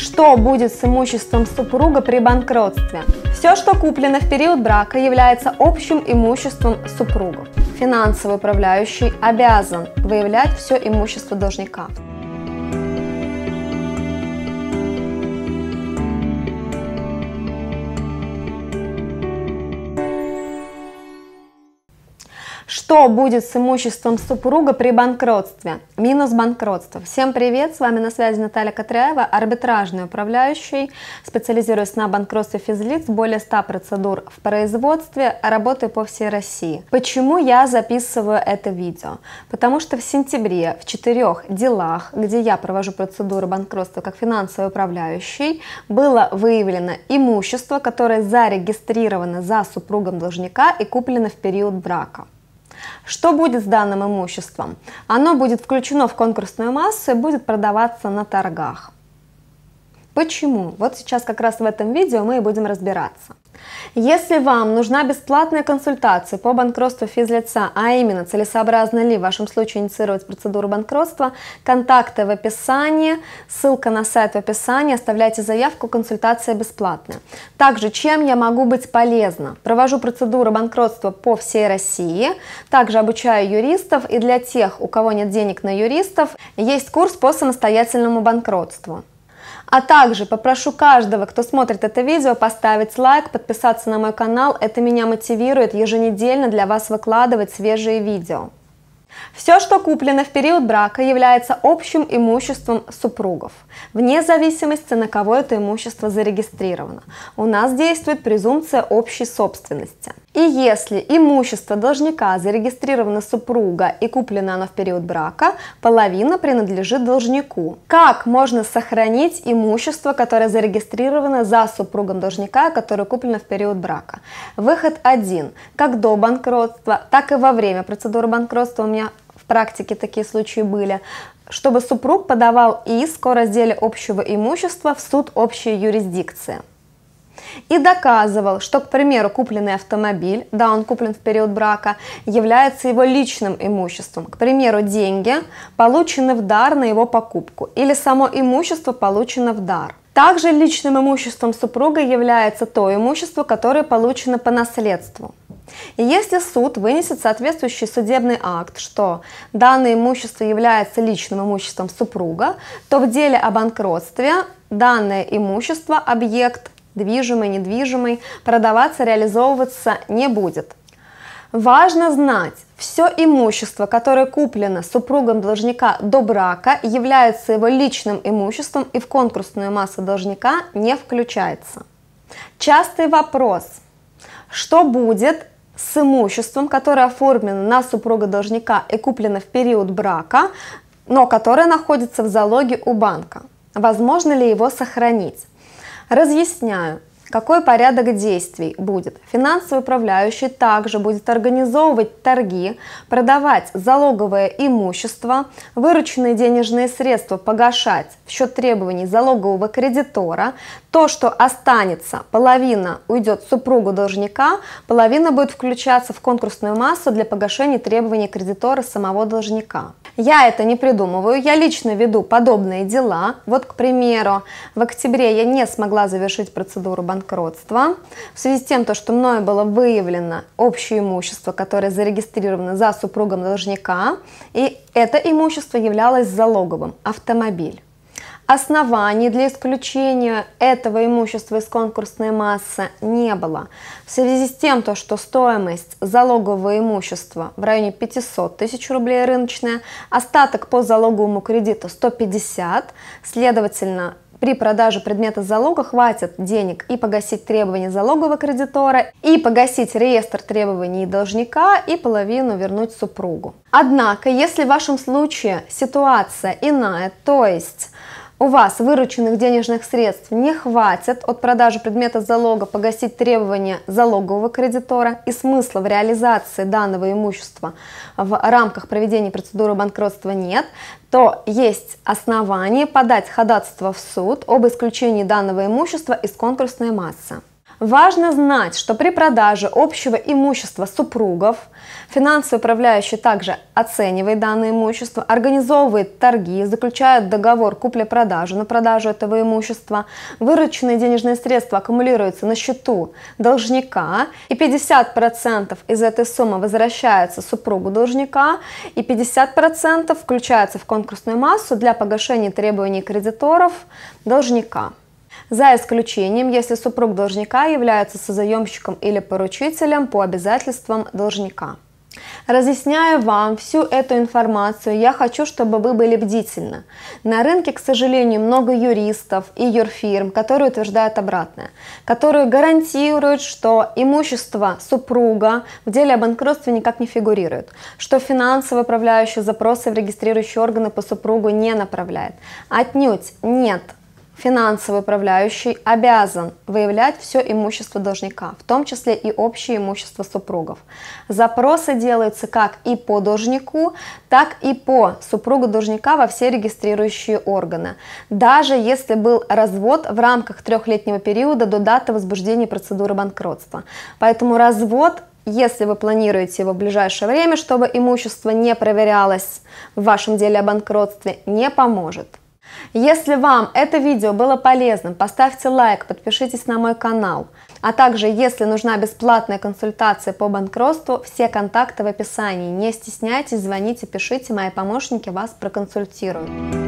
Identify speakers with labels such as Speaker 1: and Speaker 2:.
Speaker 1: Что будет с имуществом супруга при банкротстве? Все, что куплено в период брака, является общим имуществом супругов. Финансовый управляющий обязан выявлять все имущество должника. Что будет с имуществом супруга при банкротстве? Минус банкротства. Всем привет, с вами на связи Наталья Катряева, арбитражный управляющий, специализируюсь на банкротстве физлиц, более 100 процедур в производстве, работаю по всей России. Почему я записываю это видео? Потому что в сентябре в четырех делах, где я провожу процедуру банкротства как финансовый управляющий, было выявлено имущество, которое зарегистрировано за супругом должника и куплено в период брака. Что будет с данным имуществом? Оно будет включено в конкурсную массу и будет продаваться на торгах. Почему? Вот сейчас как раз в этом видео мы и будем разбираться. Если вам нужна бесплатная консультация по банкротству физлица, а именно целесообразно ли в вашем случае инициировать процедуру банкротства, контакты в описании, ссылка на сайт в описании, оставляйте заявку, консультация бесплатная. Также, чем я могу быть полезна? Провожу процедуру банкротства по всей России, также обучаю юристов и для тех, у кого нет денег на юристов, есть курс по самостоятельному банкротству. А также попрошу каждого, кто смотрит это видео, поставить лайк, подписаться на мой канал. Это меня мотивирует еженедельно для вас выкладывать свежие видео. Все, что куплено в период брака, является общим имуществом супругов, вне зависимости, на кого это имущество зарегистрировано. У нас действует презумпция общей собственности. И если имущество должника зарегистрировано супруга и куплено оно в период брака, половина принадлежит должнику. Как можно сохранить имущество, которое зарегистрировано за супругом должника, которое куплено в период брака? Выход один. Как до банкротства, так и во время процедуры банкротства у меня в практике такие случаи были чтобы супруг подавал иск о разделе общего имущества в суд общей юрисдикции и доказывал, что, к примеру, купленный автомобиль, да, он куплен в период брака, является его личным имуществом. К примеру, деньги получены в дар на его покупку или само имущество получено в дар. Также личным имуществом супруга является то имущество, которое получено по наследству. И если суд вынесет соответствующий судебный акт, что данное имущество является личным имуществом супруга, то в деле о банкротстве данное имущество, объект движимый, недвижимый, продаваться, реализовываться не будет. Важно знать, все имущество, которое куплено супругом должника до брака, является его личным имуществом и в конкурсную массу должника не включается. Частый вопрос, что будет с имуществом, которое оформлено на супруга должника и куплено в период брака, но которое находится в залоге у банка? Возможно ли его сохранить? Разъясняю, какой порядок действий будет. Финансовый управляющий также будет организовывать торги, продавать залоговое имущество, вырученные денежные средства погашать в счет требований залогового кредитора. То, что останется, половина уйдет супругу должника, половина будет включаться в конкурсную массу для погашения требований кредитора самого должника. Я это не придумываю, я лично веду подобные дела. Вот, к примеру, в октябре я не смогла завершить процедуру банкротства в связи с тем, что мною было выявлено общее имущество, которое зарегистрировано за супругом должника, и это имущество являлось залоговым – автомобиль. Оснований для исключения этого имущества из конкурсной массы не было. В связи с тем, то, что стоимость залогового имущества в районе 500 тысяч рублей рыночная, остаток по залоговому кредиту 150, следовательно, при продаже предмета залога хватит денег и погасить требования залогового кредитора, и погасить реестр требований должника, и половину вернуть супругу. Однако, если в вашем случае ситуация иная, то есть у вас вырученных денежных средств не хватит от продажи предмета залога погасить требования залогового кредитора и смысла в реализации данного имущества в рамках проведения процедуры банкротства нет, то есть основания подать ходатайство в суд об исключении данного имущества из конкурсной массы. Важно знать, что при продаже общего имущества супругов финансовый управляющий также оценивает данное имущество, организовывает торги, заключает договор купли-продажи на продажу этого имущества, вырученные денежные средства аккумулируются на счету должника, и 50% из этой суммы возвращается супругу должника, и 50% включается в конкурсную массу для погашения требований кредиторов должника за исключением, если супруг должника является созаемщиком или поручителем по обязательствам должника. Разъясняя вам всю эту информацию, я хочу, чтобы вы были бдительны. На рынке, к сожалению, много юристов и юрфирм, которые утверждают обратное, которые гарантируют, что имущество супруга в деле о банкротстве никак не фигурирует, что финансово управляющий запросы в регистрирующие органы по супругу не направляет. Отнюдь нет финансовый управляющий обязан выявлять все имущество должника, в том числе и общее имущество супругов. Запросы делаются как и по должнику, так и по супругу должника во все регистрирующие органы, даже если был развод в рамках трехлетнего периода до даты возбуждения процедуры банкротства. Поэтому развод если вы планируете его в ближайшее время, чтобы имущество не проверялось в вашем деле о банкротстве, не поможет. Если вам это видео было полезным, поставьте лайк, подпишитесь на мой канал. А также, если нужна бесплатная консультация по банкротству, все контакты в описании. Не стесняйтесь, звоните, пишите, мои помощники вас проконсультируют.